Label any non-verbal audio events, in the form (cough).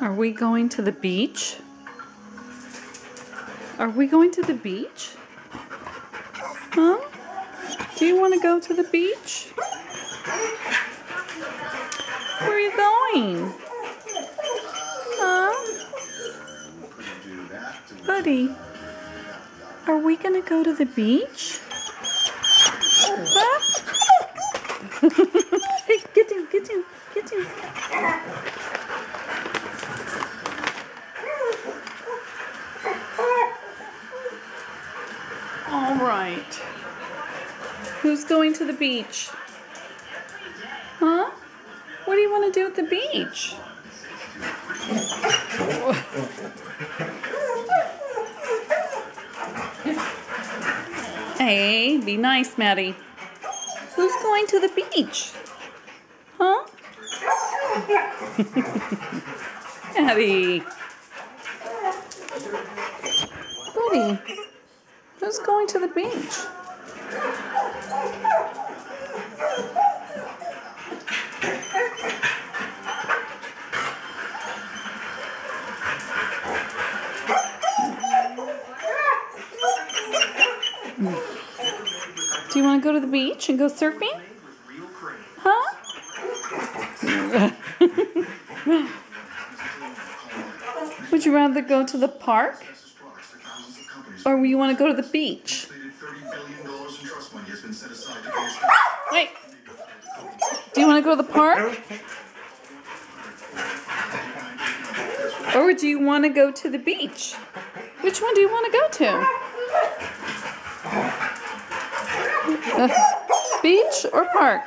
Are we going to the beach? Are we going to the beach? Huh? Do you want to go to the beach? Where are you going? Huh? Buddy, are we going to go to the beach? Huh? hey, (laughs) get him, get him, get him. Right. Who's going to the beach? Huh? What do you want to do at the beach? hey, be nice, Maddie. Who's going to the beach? Huh? (laughs) Maddie. Buddy. Who's going to the beach? Do you want to go to the beach and go surfing? Huh? (laughs) Would you rather go to the park? Or you want to go to the beach? Wait. Do you want to go to the park? Or do you want to go to the beach? Which one do you want to go to? beach or park?